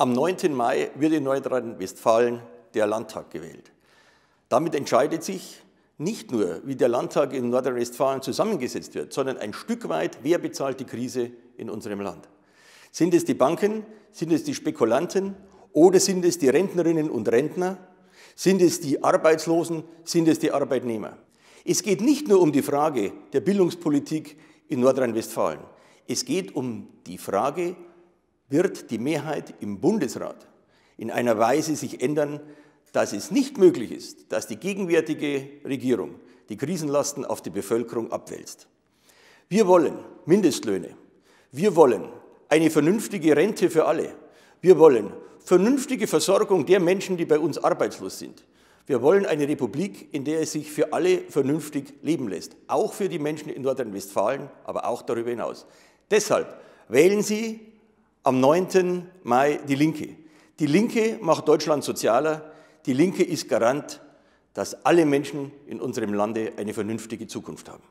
Am 9. Mai wird in Nordrhein-Westfalen der Landtag gewählt. Damit entscheidet sich nicht nur, wie der Landtag in Nordrhein-Westfalen zusammengesetzt wird, sondern ein Stück weit, wer bezahlt die Krise in unserem Land. Sind es die Banken, sind es die Spekulanten oder sind es die Rentnerinnen und Rentner, sind es die Arbeitslosen, sind es die Arbeitnehmer? Es geht nicht nur um die Frage der Bildungspolitik in Nordrhein-Westfalen. Es geht um die Frage, wird die Mehrheit im Bundesrat in einer Weise sich ändern, dass es nicht möglich ist, dass die gegenwärtige Regierung die Krisenlasten auf die Bevölkerung abwälzt. Wir wollen Mindestlöhne. Wir wollen eine vernünftige Rente für alle. Wir wollen vernünftige Versorgung der Menschen, die bei uns arbeitslos sind. Wir wollen eine Republik, in der es sich für alle vernünftig leben lässt, auch für die Menschen in Nordrhein-Westfalen, aber auch darüber hinaus. Deshalb wählen Sie am 9. Mai die Linke. Die Linke macht Deutschland sozialer. Die Linke ist Garant, dass alle Menschen in unserem Lande eine vernünftige Zukunft haben.